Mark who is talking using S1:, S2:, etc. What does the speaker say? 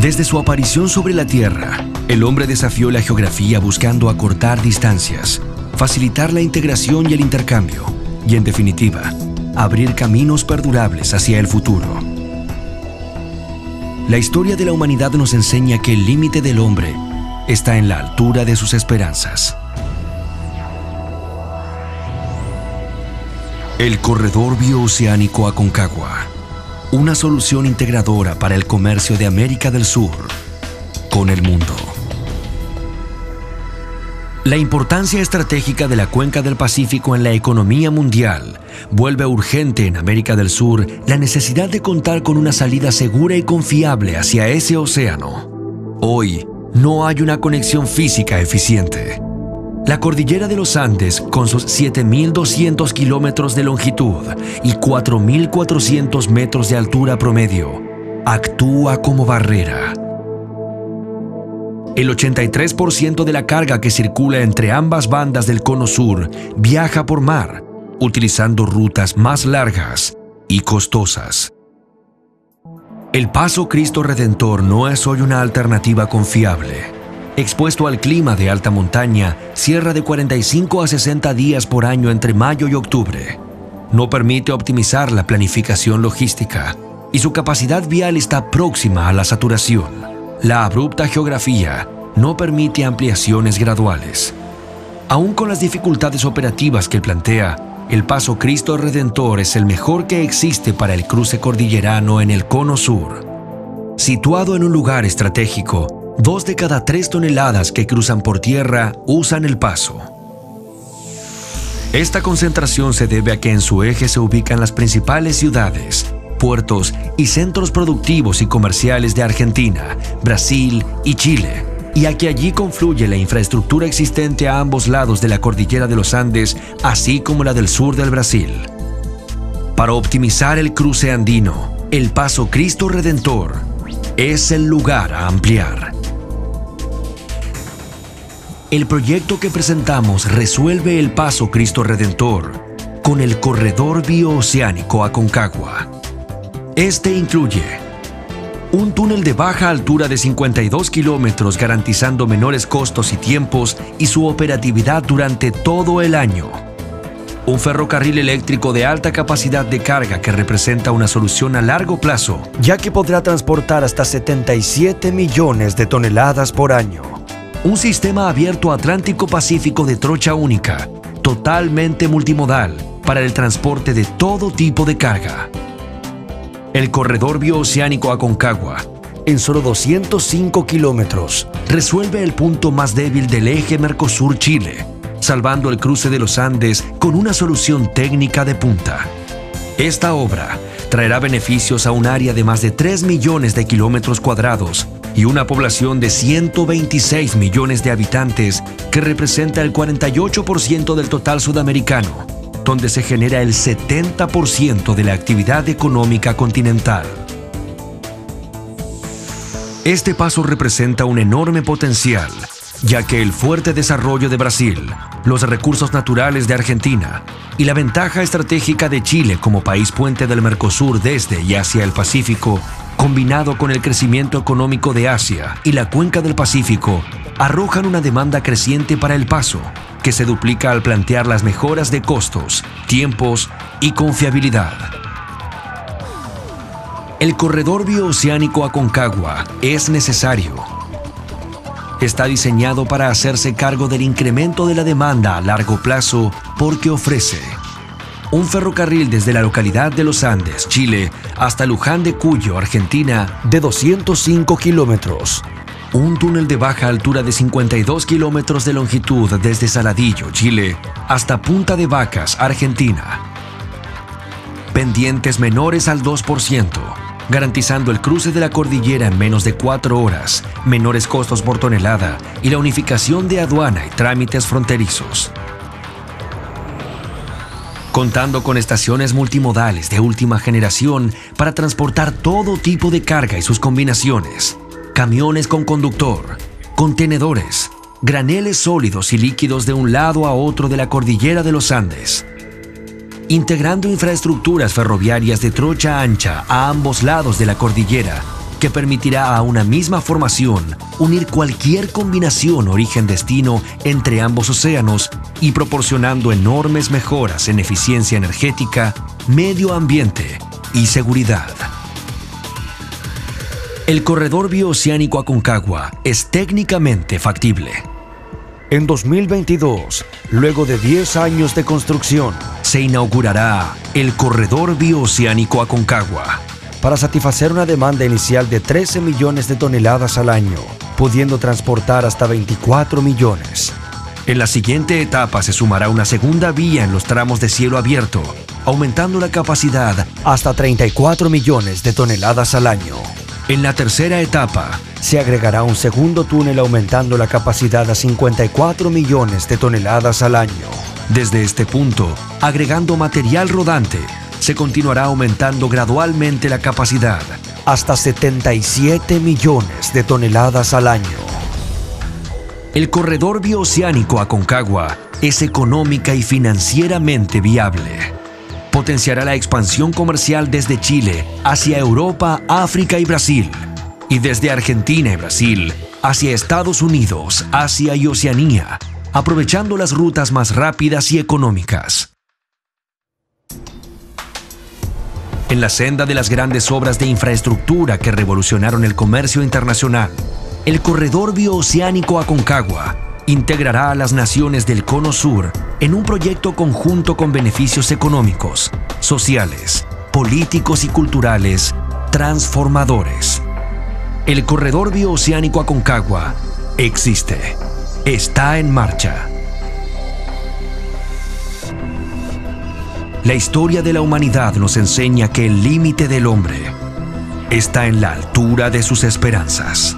S1: Desde su aparición sobre la Tierra, el hombre desafió la geografía buscando acortar distancias, facilitar la integración y el intercambio, y en definitiva, abrir caminos perdurables hacia el futuro. La historia de la humanidad nos enseña que el límite del hombre está en la altura de sus esperanzas. El corredor bioceánico Aconcagua una solución integradora para el comercio de América del Sur con el mundo. La importancia estratégica de la cuenca del Pacífico en la economía mundial vuelve urgente en América del Sur la necesidad de contar con una salida segura y confiable hacia ese océano. Hoy, no hay una conexión física eficiente. La cordillera de los Andes, con sus 7.200 kilómetros de longitud y 4.400 metros de altura promedio, actúa como barrera. El 83% de la carga que circula entre ambas bandas del cono sur viaja por mar, utilizando rutas más largas y costosas. El Paso Cristo Redentor no es hoy una alternativa confiable Expuesto al clima de alta montaña, cierra de 45 a 60 días por año entre mayo y octubre. No permite optimizar la planificación logística y su capacidad vial está próxima a la saturación. La abrupta geografía no permite ampliaciones graduales. Aún con las dificultades operativas que plantea, el Paso Cristo Redentor es el mejor que existe para el cruce cordillerano en el Cono Sur. Situado en un lugar estratégico, Dos de cada tres toneladas que cruzan por tierra usan el paso. Esta concentración se debe a que en su eje se ubican las principales ciudades, puertos y centros productivos y comerciales de Argentina, Brasil y Chile, y a que allí confluye la infraestructura existente a ambos lados de la cordillera de los Andes, así como la del sur del Brasil. Para optimizar el cruce andino, el Paso Cristo Redentor es el lugar a ampliar. El proyecto que presentamos resuelve el paso Cristo Redentor con el corredor bioceánico Aconcagua. Este incluye un túnel de baja altura de 52 kilómetros garantizando menores costos y tiempos y su operatividad durante todo el año. Un ferrocarril eléctrico de alta capacidad de carga que representa una solución a largo plazo, ya que podrá transportar hasta 77 millones de toneladas por año un sistema abierto Atlántico-Pacífico de trocha única, totalmente multimodal, para el transporte de todo tipo de carga. El corredor bioceánico Aconcagua, en solo 205 kilómetros, resuelve el punto más débil del eje Mercosur-Chile, salvando el cruce de los Andes con una solución técnica de punta. Esta obra traerá beneficios a un área de más de 3 millones de kilómetros cuadrados y una población de 126 millones de habitantes que representa el 48% del total sudamericano, donde se genera el 70% de la actividad económica continental. Este paso representa un enorme potencial, ya que el fuerte desarrollo de Brasil, los recursos naturales de Argentina y la ventaja estratégica de Chile como país puente del Mercosur desde y hacia el Pacífico combinado con el crecimiento económico de Asia y la cuenca del Pacífico, arrojan una demanda creciente para el paso, que se duplica al plantear las mejoras de costos, tiempos y confiabilidad. El corredor bioceánico Aconcagua es necesario. Está diseñado para hacerse cargo del incremento de la demanda a largo plazo porque ofrece un ferrocarril desde la localidad de Los Andes, Chile, hasta Luján de Cuyo, Argentina, de 205 kilómetros. Un túnel de baja altura de 52 kilómetros de longitud desde Saladillo, Chile, hasta Punta de Vacas, Argentina. Pendientes menores al 2%, garantizando el cruce de la cordillera en menos de 4 horas, menores costos por tonelada y la unificación de aduana y trámites fronterizos contando con estaciones multimodales de última generación para transportar todo tipo de carga y sus combinaciones, camiones con conductor, contenedores, graneles sólidos y líquidos de un lado a otro de la cordillera de los Andes. integrando infraestructuras ferroviarias de trocha ancha a ambos lados de la cordillera, que permitirá a una misma formación unir cualquier combinación origen-destino entre ambos océanos y proporcionando enormes mejoras en eficiencia energética, medio ambiente y seguridad. El corredor bioceánico Aconcagua es técnicamente factible. En 2022, luego de 10 años de construcción, se inaugurará el corredor bioceánico Aconcagua para satisfacer una demanda inicial de 13 millones de toneladas al año, pudiendo transportar hasta 24 millones. En la siguiente etapa se sumará una segunda vía en los tramos de cielo abierto, aumentando la capacidad hasta 34 millones de toneladas al año. En la tercera etapa, se agregará un segundo túnel aumentando la capacidad a 54 millones de toneladas al año. Desde este punto, agregando material rodante, se continuará aumentando gradualmente la capacidad hasta 77 millones de toneladas al año. El corredor bioceánico Aconcagua es económica y financieramente viable potenciará la expansión comercial desde Chile hacia Europa, África y Brasil, y desde Argentina y Brasil hacia Estados Unidos, Asia y Oceanía, aprovechando las rutas más rápidas y económicas. En la senda de las grandes obras de infraestructura que revolucionaron el comercio internacional, el corredor bioceánico Aconcagua integrará a las naciones del Cono Sur en un proyecto conjunto con beneficios económicos, sociales, políticos y culturales transformadores. El corredor bioceánico Aconcagua existe, está en marcha. La historia de la humanidad nos enseña que el límite del hombre está en la altura de sus esperanzas.